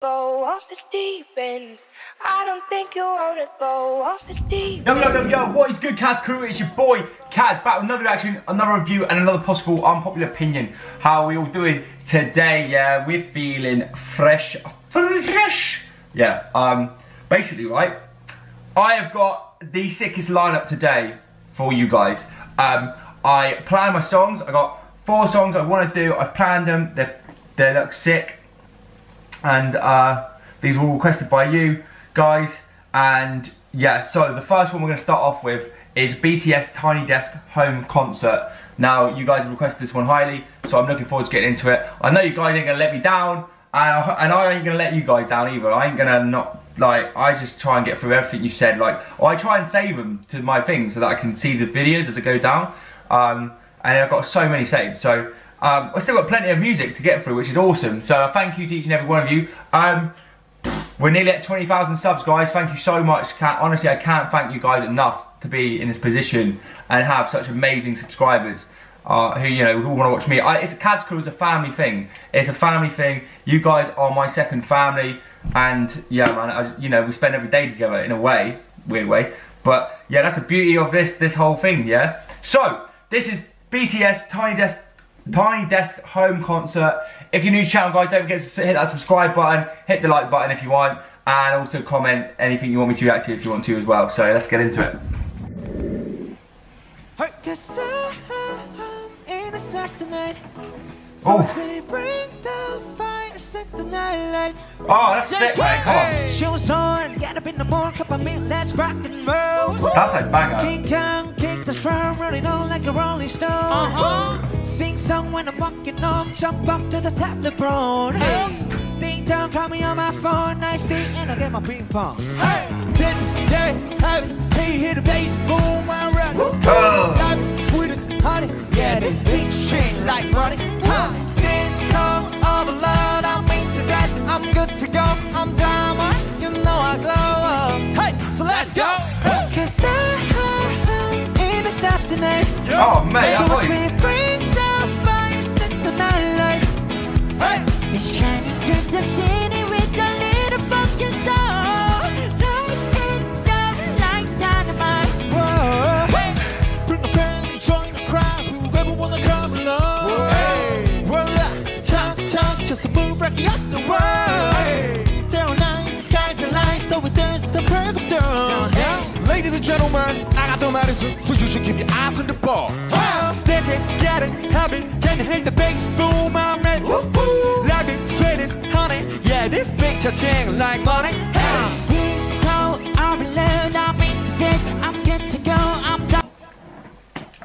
go off the deep end. I don't think you wanna go off the deep Yo, yo, yo, yo, what is good, CADZ crew? It's your boy, CADZ, back with another reaction, another review, and another possible unpopular opinion. How are we all doing today? Yeah, we're feeling fresh, fresh. Yeah, um, basically, right, I have got the sickest lineup today for you guys. Um, I plan my songs, I got four songs I want to do, I've planned them, they they look sick, and uh, these were requested by you guys. And yeah so the first one we're going to start off with is BTS Tiny Desk Home Concert. Now you guys requested this one highly so I'm looking forward to getting into it. I know you guys ain't gonna let me down and I, I ain't gonna let you guys down either. I ain't gonna not like I just try and get through everything you said. Like I try and save them to my thing so that I can see the videos as they go down. Um, and I've got so many saved so um, I've still got plenty of music to get through, which is awesome. So thank you to each and every one of you. Um, we're nearly at 20,000 subs, guys. Thank you so much. Can't, honestly, I can't thank you guys enough to be in this position and have such amazing subscribers. Uh, who you know who want to watch me? I, it's CADZ Crew is a family thing. It's a family thing. You guys are my second family, and yeah, man, I, you know we spend every day together in a way, weird way. But yeah, that's the beauty of this this whole thing. Yeah. So this is BTS Tiny Desk Tiny Desk Home Concert. If you're new to the channel, guys, don't forget to hit that subscribe button, hit the like button if you want, and also comment anything you want me to react to if you want to as well. So let's get into it. Cause I'm in the stars tonight. So Oh. let's bring the fire, set the night light. Oh, that's sick, mate. Come on. Shoes on, get up in the morning, cup of milk, let's rock and roll. That's a banger. King Kong, kick the drum, rolling on like a rolling stone. Uh-huh. Sing song when I'm walking on, jump up to the top, LeBron. Hey. Ding dong, call me on my phone, nice thing, and I get my ping pong. Hey, this day, heavy. Hey, hit the bass, boom, I'm ready. Oh. Life's sweet as honey. Yeah, this beach chain like money. Huh. This call of love, I'm into that. I'm good to go. I'm diamond. You know I glow. up. Hey, so let's go. Cause I'm in the stars tonight. Oh, mate, So I watch me you... bring the fire, set the night light. Hey, it's shining through the city with a little fucking soul. Light it up like dynamite. Whoa. Hey, bring a friend, join the crowd. Whoever wanna come along. Hey, roll up, talk, talk, just a move rocky up the world. Hey, down lines, skies and lines, so we dance the break of dawn. Ladies and gentlemen, I got the medicine, so you should keep your eyes on the ball. Wow, this is getting heavy. Can you I'm ready. Life is sweet as honey. Yeah, this picture ching like money. Hey, disco, I'm alone. I'm into this. I'm good to go. I'm done.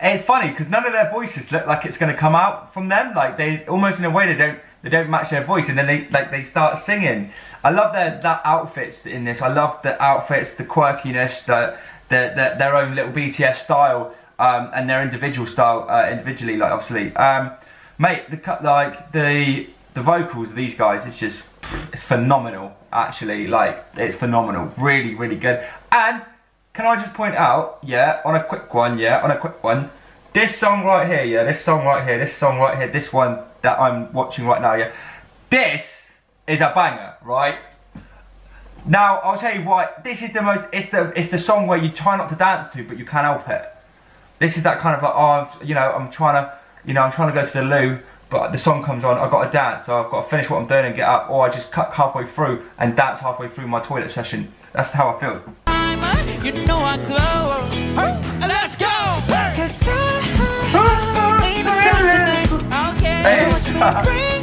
It's funny because none of their voices look like it's going to come out from them. Like they almost in a way they don't they don't match their voice, and then they like they start singing. I love their that outfits in this. I love the outfits, the quirkiness, the, the, the their own little BTS style um, and their individual style uh, individually. Like obviously, um, mate, the cut like the the vocals of these guys is just it's phenomenal. Actually, like it's phenomenal. Really, really good. And can I just point out, yeah, on a quick one, yeah, on a quick one, this song right here, yeah, this song right here, this song right here, this one that I'm watching right now, yeah, this is a banger, right? Now, I'll tell you why, this is the most, it's the, it's the song where you try not to dance to, but you can't help it. This is that kind of like, oh, you know, I'm trying to, you know, I'm trying to go to the loo, but the song comes on, I've got to dance, so I've got to finish what I'm doing and get up, or I just cut halfway through and dance halfway through my toilet session. That's how I feel. You know I glow. Hey, let's go. Cause I'm in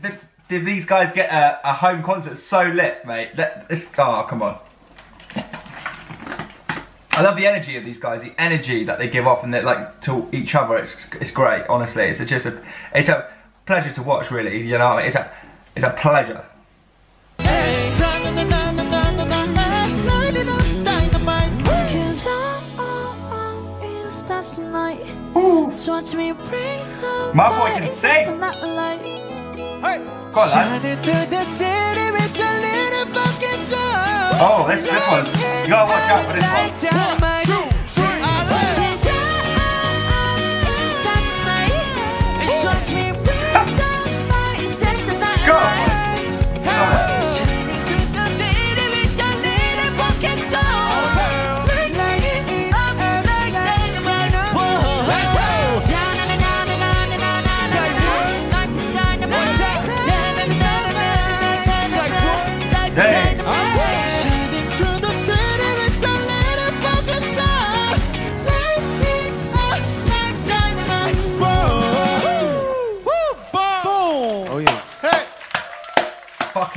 did, did these guys get a, a home concert so lit, mate? Let, this, oh, come on. I love the energy of these guys, the energy that they give off and they like to each other. It's it's great, honestly. It's just a it's a pleasure to watch, really. You know, it's a it's a pleasure. Hey, dynamite. Cause all is that's tonight. So watch me bring the My boy can sing. Hey. Go on, Oh, this this one. You gotta watch out for this one.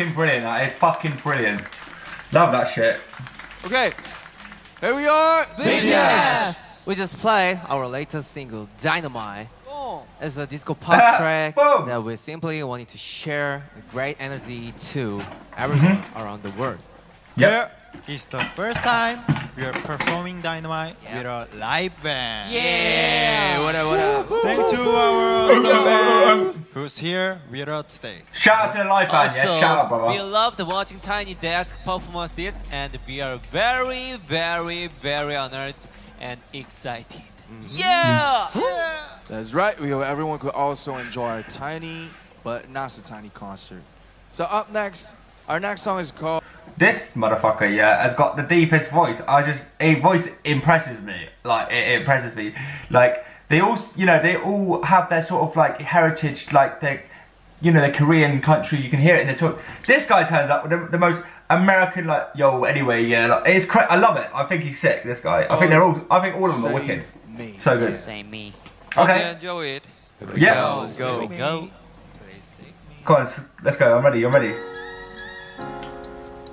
Fucking brilliant. That is fucking brilliant. Love that shit. Okay. Here we are. BTS. We just play our latest single, Dynamite. It's a disco pop track Boom. that we simply wanted to share the great energy to everyone Mm-hmm. around the world. Yeah. It's the first time we are performing Dynamite with a live band. Yeah, what up, what up? Thank to our awesome band who's here with us today. Shout out to the live band, yeah. Shout out, we loved watching Tiny Desk performances and we are very, very, very honored and excited. Mm-hmm. Yeah! That's right. We hope everyone could also enjoy a tiny but not so tiny concert. So up next, our next song is called This motherfucker, yeah, has got the deepest voice. I just, his voice impresses me. Like, it, it impresses me. Like, they all, you know, they all have their sort of like heritage, like their, you know, the Korean country. You can hear it in the talk. This guy turns up with the, the most American, like, yo, anyway, yeah, like, it's cra- I love it. I think he's sick. This guy. I think they're all. I think all of them are wicked. Me. So good. Same me. Okay. enjoy it. Yeah. Let's go. Go. Come on, let's- let's go. I'm ready. I'm ready.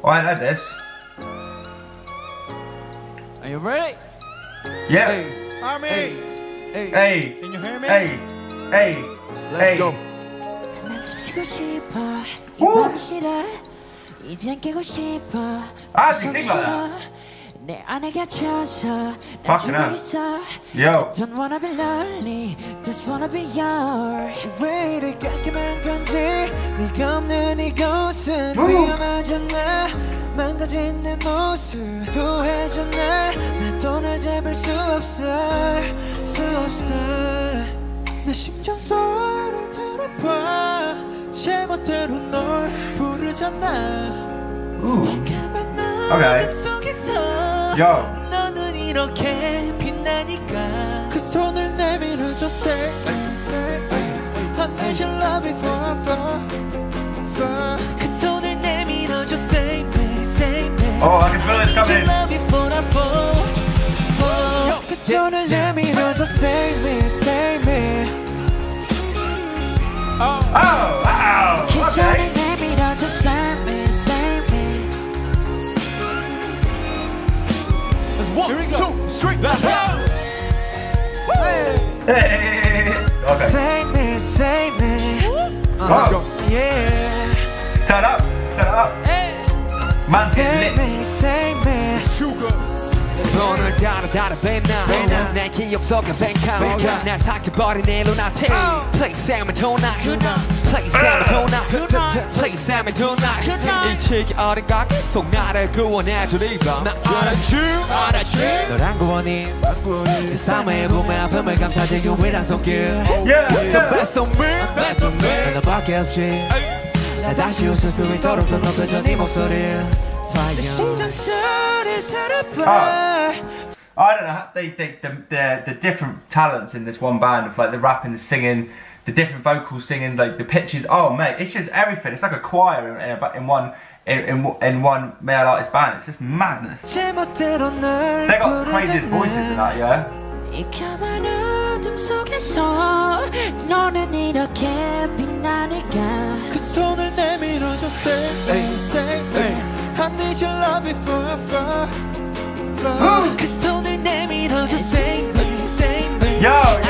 Oh, I had this. Are you ready? Yeah. Army, Hey. can you hear me? Hey. Hey. Let's hey. go. 난 숨쉬고 싶어 이 오! 내 안에 갇혀서 난. 있어 Yo. Don't wanna be lonely Just wanna be yours 왜 이리 깔끔한 건지 네가 없는 이곳은 오. 위험하잖아 망가진 내 모습 구해줘 날 나도 날 잡을 수 없어 수 없어 내 심장 소리를 들어봐 제멋대로 널 부르잖아 Ooh. 가만 Okay. 어둠 속에서 Yo. 너는 이렇게 빛나니까 그 손을 내밀어줘 say say I need your love before I fall fall 그 손을 내밀어줘 say me say me Oh, I can feel this coming. love before I fall fall 그 손을 내밀어줘 say me say me Oh, wow. 그 Okay. one two three let's go Hey. Okay. say me say me Wow. yeah Stand up. Stand up. Man, say get lit. me say me 오늘 따라 따라 뱉나 내 기억 속에 뱅카 날 삭혀버린 일루나 티 Play Sam tonight Play Sam tonight Play Sam tonight 이 치기 어린 가 계속 나를 구원해줘 리바 나 알아주 알아주 너란 구원이 내 삶의 봄의 아픔을 감싸줄 유일한 손길 Yeah. The yeah. best of me Best of me 너밖에 없지 나 다시 웃을 수 있도록 더 높여줘 네 목소리 내 심장 소리를 들어봐 I don't know. They, they, the, the, the different talents in this one band of like the rapping, the singing, the different vocals singing, like the pitches. Oh mate, it's just everything. It's like a choir in, in, in one in, in, in one male artist band. It's just madness. They got craziest voices in that, yeah. Yo,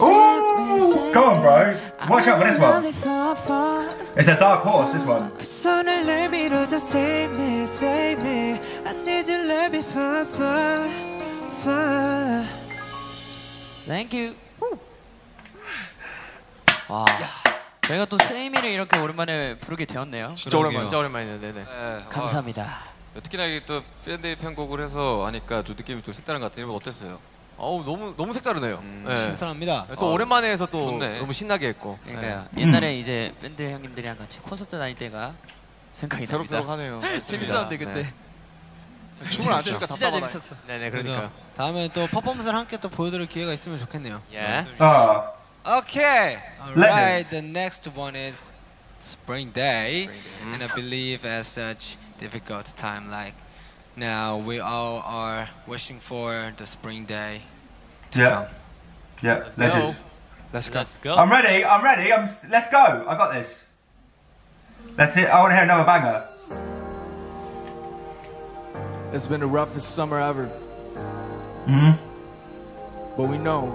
Ooh, come on, bro. Watch out for this one. It's a dark horse, this one. 그 손을 내밀어줘 Save me, save me I need you let me fall, fall, fall Thank you. 와. 저희가 또 세이미를 이렇게 오랜만에 부르게 되었네요. 진짜 오랜만 진짜 오랜만이네 네네 네, 감사합니다. 아, 특히나 이게 또 밴드 편곡을 해서 하니까 또 느낌이 또 색다른 것 같아요. 어땠어요? 어우 너무 너무 색다르네요 네. 신선합니다. 또 어, 오랜만에 해서 또 좋네. 너무 신나게 했고 그러니까요. 옛날에 이제 밴드 형님들이랑 같이 콘서트 다닐 때가 생각이 납니다. 새록새록하네요 재밌었는데 그때. 춤을 안 추니까 진짜 답답하다 재밌었어. 네네 그래서 그러니까 다음에 또 퍼포먼스를 함께 또 보여드릴 기회가 있으면 좋겠네요. 예 Ah. Okay. All Legends. right. The next one is Spring Day, and I believe as such difficult time like now we all are wishing for the spring day to Yeah. come. Yeah. Let's legend. go Let's go Let's go. I'm ready. I'm ready. I'm. s- Let's go. I got this. Let's hit. I want to hear another banger. It's been the roughest summer ever Hmm. but we know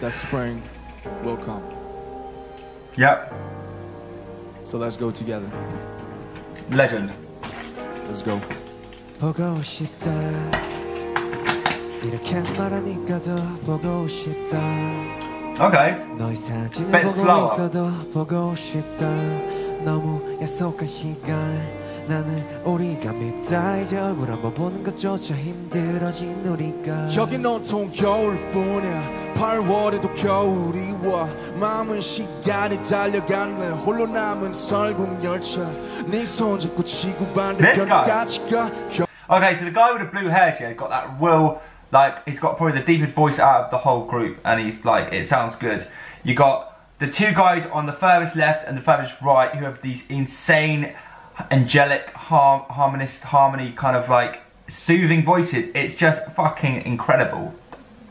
that spring will come Yep. so let's go together Legend. let's go 보고 싶다. 이렇게 말하니까 더 보고 싶다. Okay. 너의 사진을 Bit 보고 slower. 있어도 보고 싶다. 너무 약속한 시간. 나는 우리가 밉다. 이제 얼굴 한번 보는 것조차 힘들어진 우리가. 여긴 온통 겨울뿐이야. 8월에도 겨울이 와. 마음은 시간이 달려갈래 홀로 남은 설국 열차. 네 손잡고 지구 This 반대편까지 가. 겨- Okay, so the guy with the blue hair here got that real, like, he's got probably the deepest voice out of the whole group, and he's like, it sounds good. You got the two guys on the furthest left and the furthest right who have these insane, angelic, har- harmonist, harmony kind of like soothing voices. It's just fucking incredible.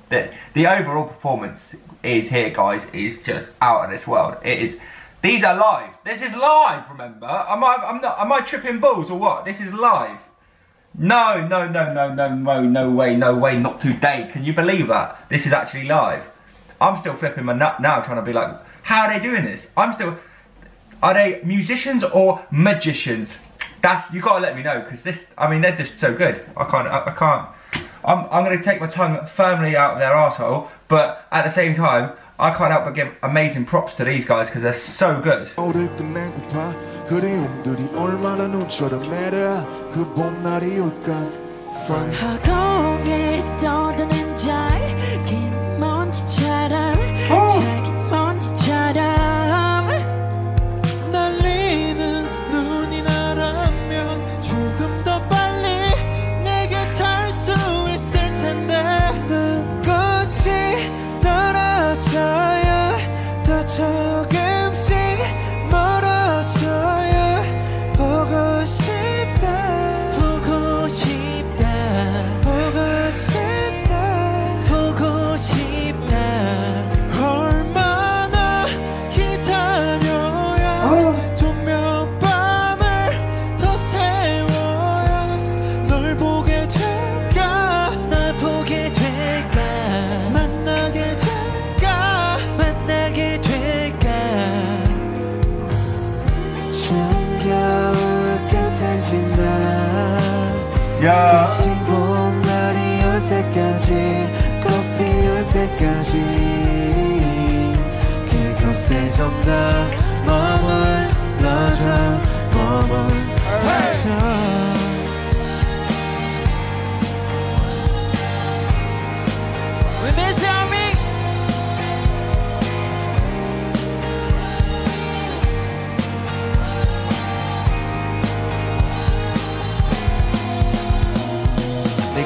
The, the overall performance is here, guys, is just out of this world. It is. These are live. This is live. Remember, am I? I'm not. Am I tripping balls or what? This is live. No, no, no, no, no, no, no way, no way, not today. Can you believe that? This is actually live. I'm still flipping my nut now, trying to be like, how are they doing this? I'm still. Are they musicians or magicians? That's you gotta let me know because this. I mean, they're just so good. I can't. I, I can't. I'm. I'm gonna take my tongue firmly out of their asshole, but at the same time, I can't help but give amazing props to these guys because they're so good. 그리움들이 얼마나 눈처럼 내려 그 봄날이 올까 Fine. 때까지 그곳에 좀더 머물러줘 머물러줘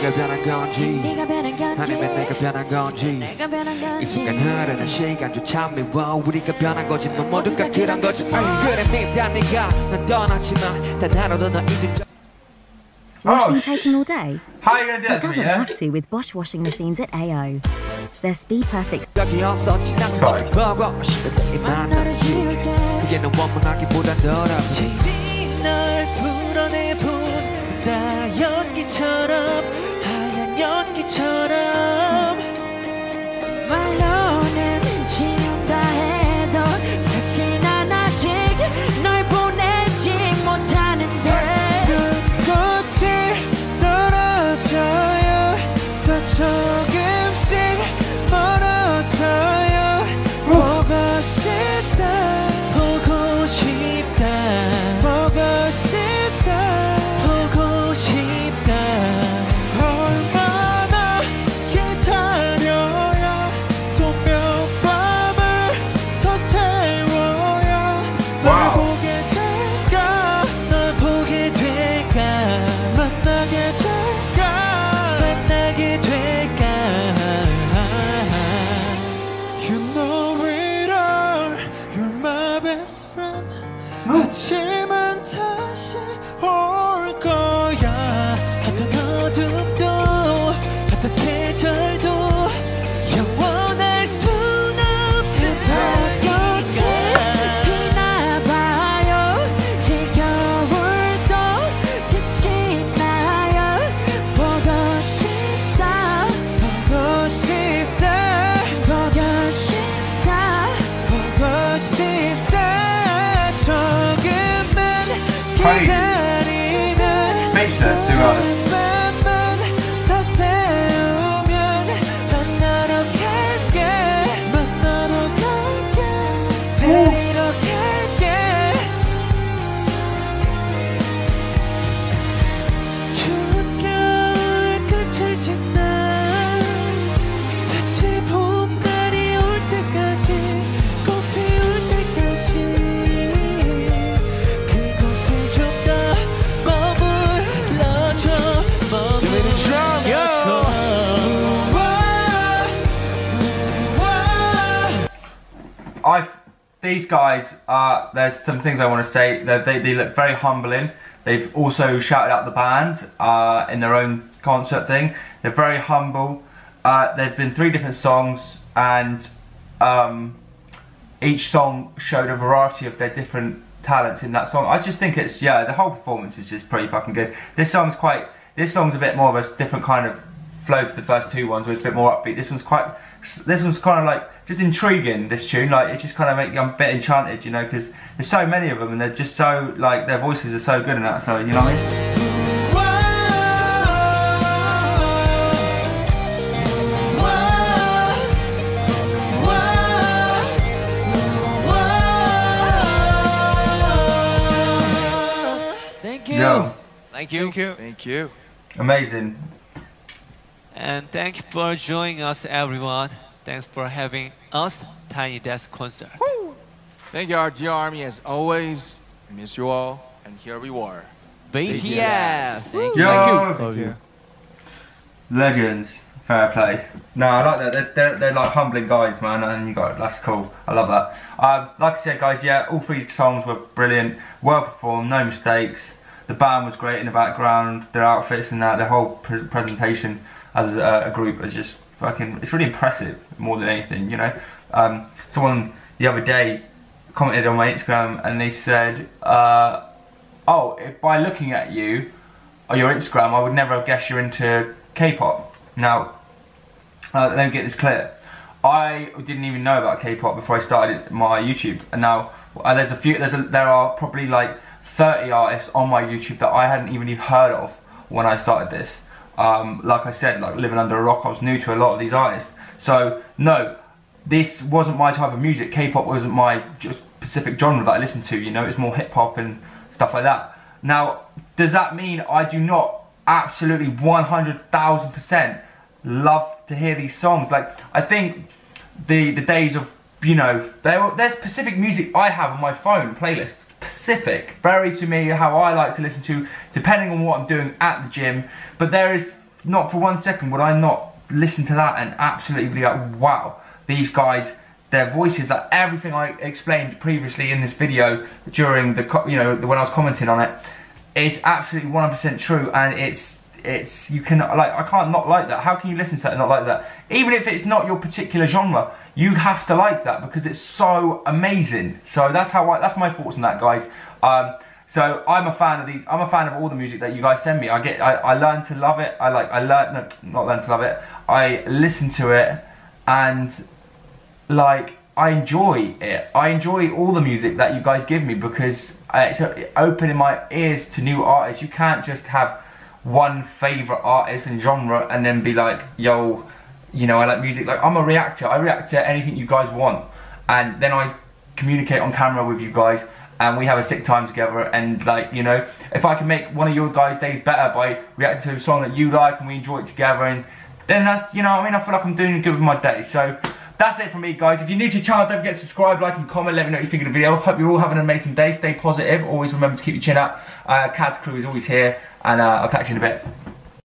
네가 변한 건지 네가 변한 건지 아니면 내가 변한 건지 내가 변한 건지 이 순간 흐르는 시간조차 미워 우리가 변한 거지 뭐 모두가 그런 거지 그래 미안 네가 난 떠났지만 단 하루도 너 잊은 적 Washing Oh, taking all day? How are you going to do It that to me, doesn't yeah? have to with Bosch washing machines at AO. Their speed perfect 적이 없어 지난 Sorry. 연기처럼 guys there's some things I want to say. They, they, they look very humbling. They've also shouted out the band uh, in their own concert thing. They're very humble. Uh, there've been three different songs and um, each song showed a variety of their different talents in that song. I just think it's yeah the whole performance is just pretty fucking good. This song's quite this song's a bit more of a different kind of flow to the first two ones where it's a bit more upbeat. This one's quite this one's kind of like just intriguing this tune like it just kind of make you I'm a bit enchanted you know because there's so many of them and they're just so like their voices are so good in that so you know what I mean Thank you. Yo, Thank you. Thank you. Thank you. amazing And thank you for joining us, everyone. Thanks for having us, Tiny Desk concert. Thank you, our dear army, as always. We miss you all, and here we were. BTS. Thank Yo, Thank you. legends fair play. No I like that. They're, they're, they're like humbling guys man and you got that's cool. I love that. Um, like I said guys yeah all three songs were brilliant. Well performed no mistakes. The band was great in the background. Their outfits and that their whole pre- presentation as a, a group is just fucking it's really impressive more than anything you know um, someone the other day commented on my Instagram and they said uh, oh if by looking at you or your Instagram, I would never have guessed you're into K-pop. Now, uh, let me get this clear. I didn't even know about K-pop before I started my YouTube, and now uh, there's a few. There's a, there are probably like 30 artists on my YouTube that I hadn't even heard of when I started this. Um, like I said, like living under a rock, I was new to a lot of these artists. So no, this wasn't my type of music. K-pop wasn't my just specific genre that I listened to. You know, it's more hip hop and stuff like that. Now, does that mean I do not absolutely 100,000% love to hear these songs? Like, I think the the days of you know there there's specific music I have on my phone playlist. Specific, vary to me how I like to listen to, depending on what I'm doing at the gym. But there is not for one second would I not listen to that and absolutely be like, wow, these guys, their voices, like everything I explained previously in this video during the, you know, when I was commenting on it, is absolutely 100% true, and it's it's you can like I can't not like that. How can you listen to that and not like that? Even if it's not your particular genre, you have to like that because it's so amazing. So that's how I, that's my thoughts on that, guys. Um, so I'm a fan of these. I'm a fan of all the music that you guys send me. I get I, I learn to love it. I like I learn no, not learn to love it. I listen to it and like I enjoy it. I enjoy all the music that you guys give me because it's uh, opening my ears to new artists. You can't just have one favorite artist and genre and then be like, yo, you know, I like music. Like I'm a reactor. I react to anything you guys want, and then I communicate on camera with you guys. And we have a sick time together, and like you know, if I can make one of your guys' days better by reacting to a song that you like and we enjoy it together, and then that's you know, I mean, I feel like I'm doing good with my day. So that's it from me, guys. If you're new to the channel, don't forget to subscribe, like, and comment. Let me know what you think of the video. Hope you're all having an amazing day. Stay positive. Always remember to keep your chin up. Uh, crew is always here, and uh, I'll catch you in a bit.